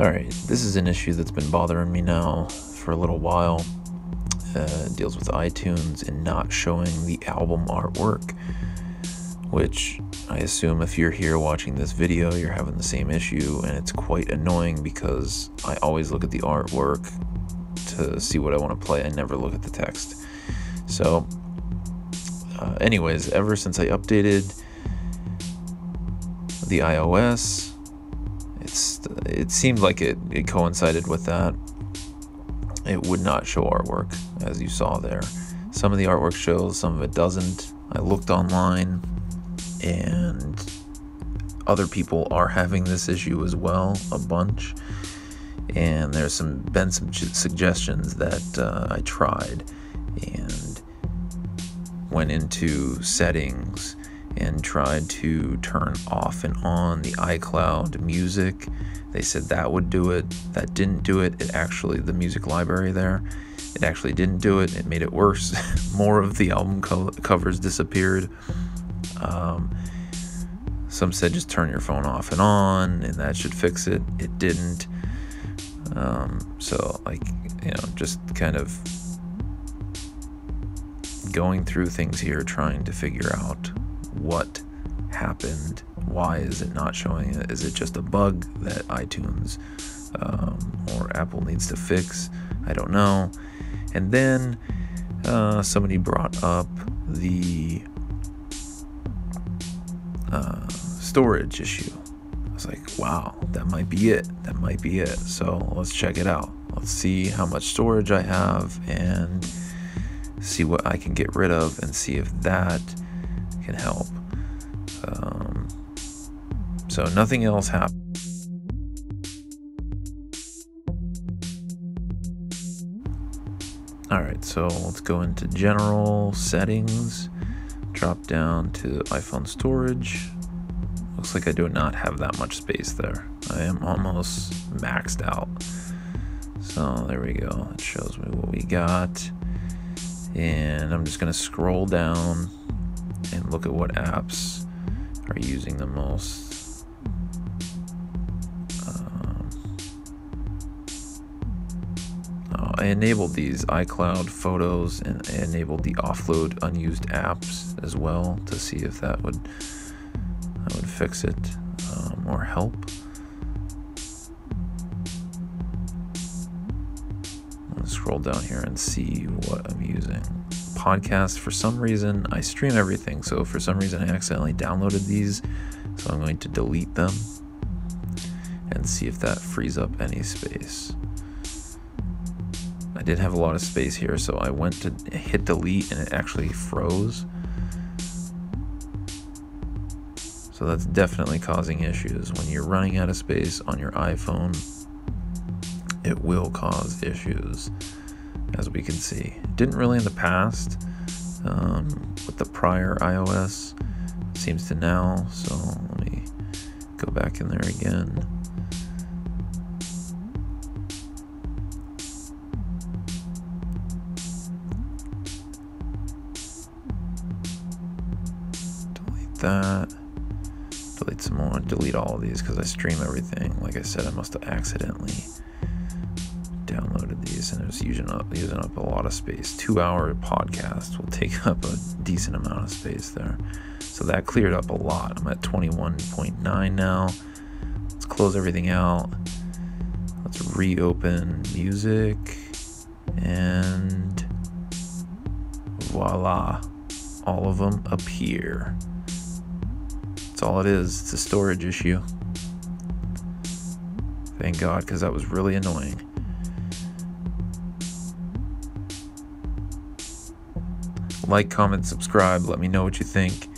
Alright, this is an issue that's been bothering me now for a little while. Uh, it deals with iTunes and not showing the album artwork, which I assume if you're here watching this video, you're having the same issue, and it's quite annoying because I always look at the artwork to see what I want to play. I never look at the text. So, uh, anyways, ever since I updated the iOS, it's it seemed like it, it coincided with that. It would not show artwork, as you saw there. Some of the artwork shows, some of it doesn't. I looked online, and other people are having this issue as well, a bunch. And there's some been some suggestions that uh, I tried, and went into settings and tried to turn off and on the iCloud music. They said that would do it. That didn't do it. It actually, the music library there, it actually didn't do it. It made it worse. More of the album co- covers disappeared. Um, some said just turn your phone off and on, and that should fix it. It didn't. Um, so, like, you know, just kind of going through things here, trying to figure out what happened. Why is it not showing it? Is it just a bug that iTunes um, or Apple needs to fix? I don't know. And then uh, somebody brought up the uh, storage issue. I was like, wow, that might be it. That might be it. So let's check it out. Let's see how much storage I have and see what I can get rid of and see if that can help. Um, so nothing else happened. All right, so let's go into general settings, drop down to iPhone storage. Looks like I do not have that much space there. I am almost maxed out. So there we go. It shows me what we got. And I'm just going to scroll down and look at what apps are using the most. Um, oh, I enabled these iCloud photos and I enabled the offload unused apps as well to see if that would that would fix it um, or help. scroll down here and see what I'm using podcasts. For some reason, I stream everything. So for some reason, I accidentally downloaded these. So I'm going to delete them and see if that frees up any space. I did have a lot of space here, so I went to hit delete and it actually froze. So that's definitely causing issues. When you're running out of space on your iPhone, it will cause issues as we can see. Didn't really in the past um, with the prior iOS. Seems to now. So let me go back in there again. Delete that. Delete some more. Delete all of these because I stream everything. Like I said, I must have accidentally downloaded these and it was using up using up a lot of space. Two hour podcast will take up a decent amount of space there. So that cleared up a lot. I'm at 21.9 now. Let's close everything out. Let's reopen music and voila. All of them appear. That's all it is. It's a storage issue. Thank God, because that was really annoying. Like, comment, subscribe. Let me know what you think.